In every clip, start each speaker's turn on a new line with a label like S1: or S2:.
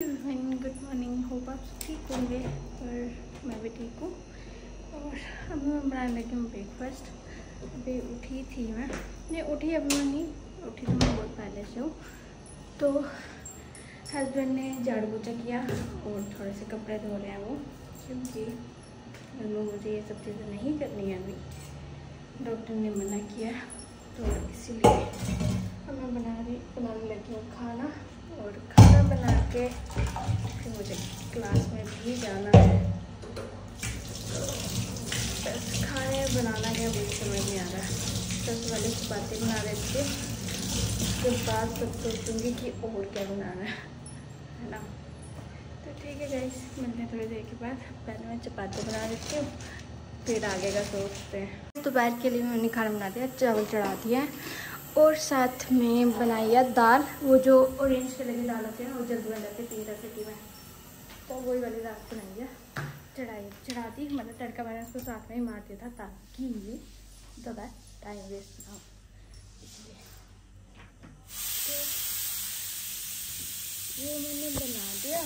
S1: Good morning hope आप ठीक होंगे, और मैं भी ठीक हूँ। और अभी मैं बनाने लगी हूँ ब्रेकफास्ट अभी उठी थी मैं। नहीं, उठी अभी मैं नहीं, उठी तो मैं बहुत पहले से हूँ। तो हस्बैंड ने झाड़ू पोछा किया और थोड़े से कपड़े धो रहे हैं वो, क्योंकि मुझे ये सब चीज़ें नहीं करनी है अभी। डॉक्टर ने मना किया तो इसीलिए अब मैं बना रही, बनाने लगी हूँ खाना। और खाना बना के फिर मुझे क्लास में भी जाना है। बस खाने बनाना है भी समझ नहीं आ रहा है। सबसे पहले चपाती बना देती हूँ उसके बाद सब सोचूँगी कि और क्या बनाना है ना? तो ठीक है गाइस मिलते हैं थोड़ी देर के बाद। पहले मैं चपाती बना देती हूँ, फिर आगे का सोचते हैं। दोपहर तो के लिए मैंने खाना बना दिया, चावल चढ़ा दिया। और साथ में बनाई है दाल, वो जो ऑरेंज कलर की दाल होती है ना, वो जल्दी बन जाती है तीन सिटी में। तो वही वाली दाल बनाई है। चढ़ाई चढ़ा दी मतलब तड़का मैंने उसको साथ में ही मार दिया था, ताकि ये ज़्यादा टाइम वेस्ट ना हो। इसलिए तो ये मैंने बना दिया।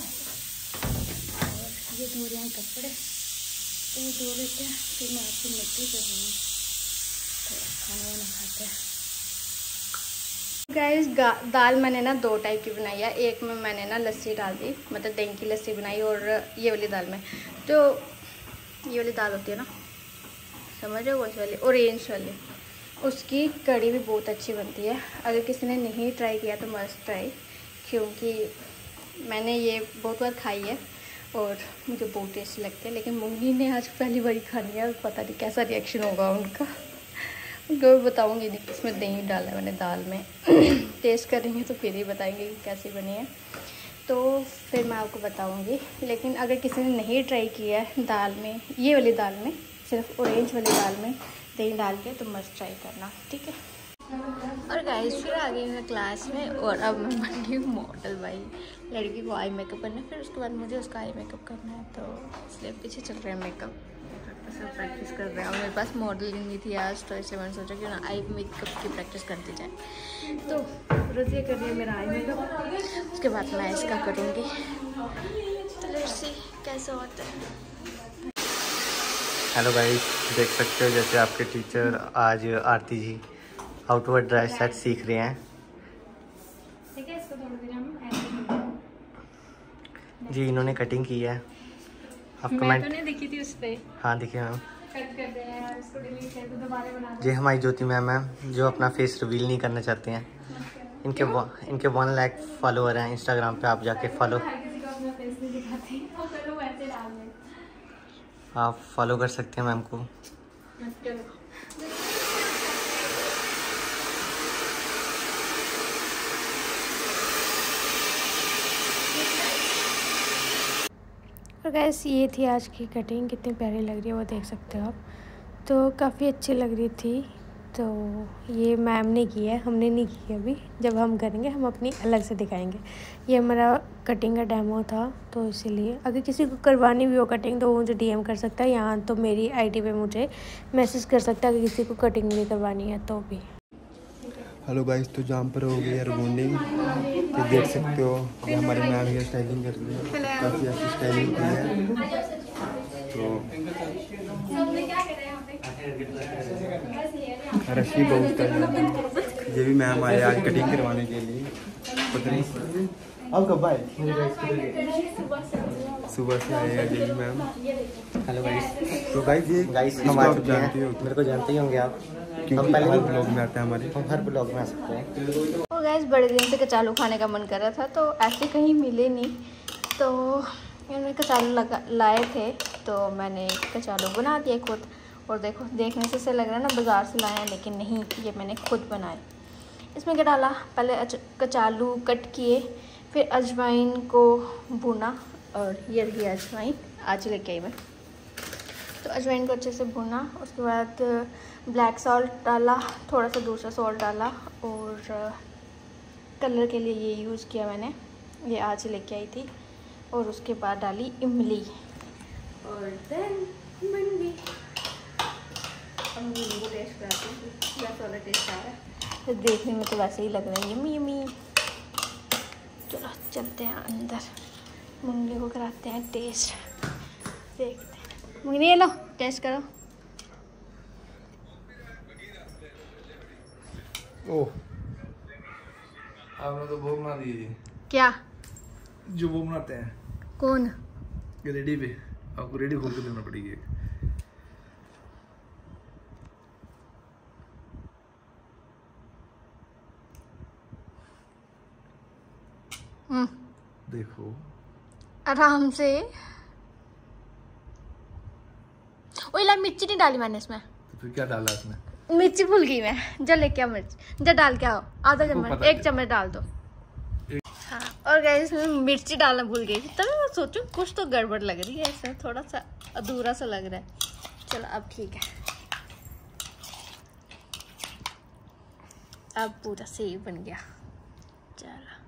S1: और ये धो रहे हैं कपड़े। तो धो लेते हैं, फिर मैं आपको मिट्टी करूँगी तो खाना वाना खाते हैं। गाइस दाल मैंने ना दो टाइप की बनाई है। एक में मैंने ना लस्सी डाल दी मतलब दही की लस्सी बनाई और ये वाली दाल में। तो ये वाली दाल होती है ना, समझ रहे हो उस वाली? ऑरेंज वाली। उसकी कड़ी भी बहुत अच्छी बनती है। अगर किसी ने नहीं ट्राई किया तो मस्त ट्राई क्योंकि मैंने ये बहुत बार खाई है और मुझे बहुत टेस्टी लगती है, लेकिन मम्मी ने आज पहली बार खानी है, पता नहीं कैसा रिएक्शन होगा उनका। उनको बताऊँगी इसमें दही डाला है मैंने दाल में। टेस्ट करेंगे तो फिर ही बताएँगे कि कैसी बनी है। तो फिर मैं आपको बताऊँगी। लेकिन अगर किसी ने नहीं ट्राई किया है दाल में, ये वाली दाल में, सिर्फ़ ऑरेंज वाली दाल में दही डाल के तो मस्त ट्राई करना, ठीक है? और गाइस फिर आ गई मैं क्लास में, और अब मैं बन गई हूँ मॉडल भाई। लड़की को आई मेकअप करना फिर उसके बाद मुझे उसका आई मेकअप करना है तो इसलिए पीछे चल रहे हैं मेकअप प्रैक्टिस कर रहे हैं। और मेरे पास मॉडलिंग नहीं थी आज तो इसलिए मैंने सोचा कि ना आई मेकअप की प्रैक्टिस करती जाए। तो रजिया कर रही है मेरा आई मेकअप उसके बाद मैं इसका करूँगी। तो कैसा होता है।
S2: हेलो गाइस देख सकते हो जैसे आपके टीचर आज Aarti ji outward dress set सीख रहे हैं। जी इन्होंने कटिंग की है।
S1: आप कमेंट तो नहीं दिखी थी उस पे।
S2: हाँ दिखे मैम जी हमारी ज्योति मैम है जो अपना फेस रिवील नहीं करना चाहते हैं। इनके व, इनके वन लाख फॉलोअर हैं इंस्टाग्राम पे आप जाके फॉलो आप फॉलो कर सकते हैं मैम को।
S1: और गैस ये थी आज की कटिंग कितनी प्यारी लग रही है, वो देख सकते हो आप। तो काफ़ी अच्छी लग रही थी। तो ये मैम ने की है, हमने नहीं की अभी। जब हम करेंगे, हम अपनी अलग से दिखाएँगे। ये हमारा कटिंग का डेमो था तो इसीलिए। अगर किसी को करवानी भी हो कटिंग तो वो मुझे डीएम कर सकता है। यहाँ तो मेरी आईडी पे मुझे मैसेज कर सकता है, अगर किसी को कटिंग नहीं करवानी है तो भी।
S3: हेलो गाइस तो जहाँ पर हो गई रिबॉन्डिंग तो देख सकते हो। ये हमारे मैम हेयर स्टाइलिंग कर रही है। काफ़ी अच्छी स्टाइलिंग की है। तो रशी बहुत कर ये भी मैम आए आज कटिंग करवाने के लिए। पता नहीं अब कब आए? सुबह से आए हैं जी मैम।
S2: हेलो गाइस
S3: तो गाइस ये
S2: गाइस
S3: हम
S2: हमारे
S3: आप जानते हो।
S2: मेरे को जानते ही होंगे आप।
S3: क्योंकि हर
S2: भी-
S3: ब्लॉग में आते हैं हमारे।
S2: हम हर ब्लॉग में आ सकते हैं।
S1: तो गैस बड़े दिन से कचालू खाने का मन कर रहा था तो ऐसे कहीं मिले नहीं। तो इन्होंने कचालू लाए थे तो मैंने कचालू बना दिए खुद। और देखो देखने से से लग रहा है ना बाज़ार से लाए हैं लेकिन नहीं ये मैंने खुद बनाए। इसमें क्या डाला? पहले कचालू कट किए फिर अजवाइन को भुना और ये रही अजवाइन आज लेके आई मैं। तो अजवाइन को अच्छे से भुना उसके बाद ब्लैक सॉल्ट डाला थोड़ा सा दूसरा सॉल्ट डाला और कलर के लिए ये यूज़ किया मैंने ये आज ही लेके आई थी और उसके बाद डाली इमली। और देन बन गई अब नींबू टेस्ट कराती हूँ वाला टेस्ट आ रहा है। तो देखने में तो वैसे ही लग रहा है यमी यमी चलो चलते हैं अंदर। मुंगली को कराते हैं टेस्ट देखते हैं मुंगली ये लो टेस्ट करो।
S4: ओह। आपने तो भोग बना दी थी
S1: क्या?
S4: जो वो बनाते हैं।
S1: कौन?
S4: ये रेडी पे। आपको रेडी खोल के देना पड़ेगी
S1: हम्म।
S4: देखो।
S1: आराम से ओए ला मिर्ची नहीं डाली मैंने इसमें।
S4: तो फिर क्या डाला इसमें?
S1: मिर्ची भूल गई मैं। जा लेके आओ मिर्च। जा डाल के आओ। आधा चम्मच। एक चम्मच डाल दो। हाँ और गैस इसमें मिर्ची डालना भूल गई तभी मैं सोचूं कुछ तो गड़बड़ लग रही है ऐसा थोड़ा सा अधूरा सा लग रहा है। चलो अब ठीक है। अब पूरा सही बन गया। चलो।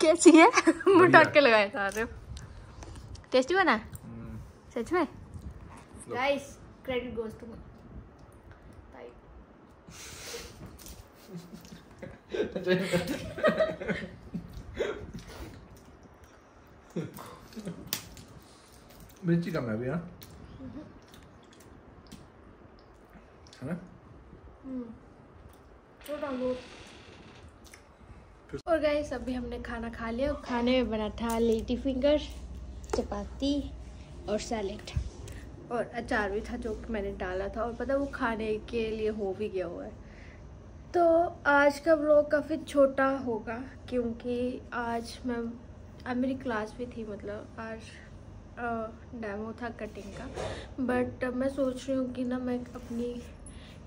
S1: कैसी है? मुटाक के लगाए था रहे टेस्टी बना? है
S4: हम्म,
S1: सच में? गाइस क्रेडिट गोज टू
S4: मिर्ची कम है अभी हाँ? है ना?
S1: और गाइस अभी हमने खाना खा लिया। खाने में बना था लेटी फिंगर चपाती और सैलेड और अचार भी था जो मैंने डाला था। और पता वो खाने के लिए हो भी गया हुआ है। तो आज का व्लॉग काफ़ी छोटा होगा, क्योंकि आज मैं, आज मेरी क्लास भी थी मतलब आज डेमो था कटिंग का। बट मैं सोच रही हूँ कि ना मैं अपनी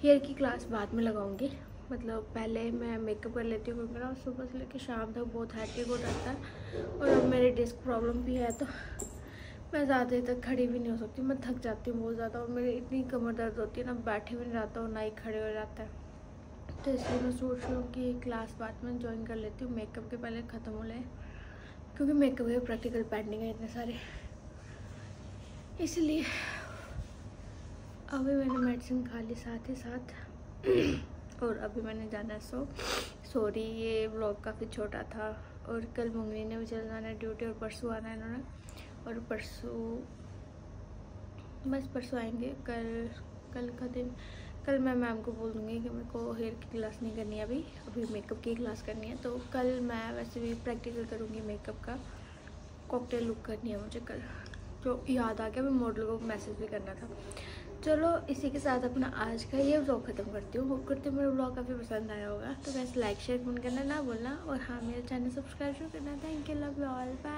S1: हेयर की क्लास बाद में लगाऊँगी। मतलब पहले मैं मेकअप कर लेती हूँ ना सुबह से लेकर शाम तक बहुत हैट्रिक हो जाता है। और अब मेरी डिस्क प्रॉब्लम भी है तो मैं ज़्यादा देर तक खड़ी भी नहीं हो सकती। मैं थक जाती हूँ बहुत ज़्यादा, और मेरी इतनी कमर दर्द होती है ना, बैठे भी नहीं रहता और ना ही खड़े हो जाता है। तो इसलिए मैं सोच रही हूँ कि क्लास बाद में ज्वाइन कर लेती हूँ। मेकअप के पहले ख़त्म हो जाए, क्योंकि मेकअप के प्रैक्टिकल पेंडिंग है इतने सारे। इसलिए अभी मैंने मेडिसिन खा ली साथ ही साथ। और अभी मैंने जाना सो सॉरी ये व्लॉग काफ़ी छोटा था और कल मुंगली ने भी चल जाना है ड्यूटी और परसों आना है इन्होंने। और परसों, बस परसों आएँगे, कल कल का दिन, कल मैं मैम को बोल दूँगी कि मेरे को हेयर की क्लास नहीं करनी अभी अभी मेकअप की क्लास करनी है तो कल मैं वैसे भी प्रैक्टिकल करूँगी मेकअप का कॉकटेल लुक करनी है मुझे कल। जो याद आ गया, मैं मॉडल को मैसेज भी करना था। चलो, इसी के साथ अपना आज का ये व्लॉग ख़त्म करती हूँ। होप करती हूँ मेरा व्लॉग काफ़ी पसंद आया होगा। तो वैसे लाइक शेयर फ़ोन करना ना बोलना और हाँ मेरे चैनल सब्सक्राइब शुरू करना। Thank you love you all bye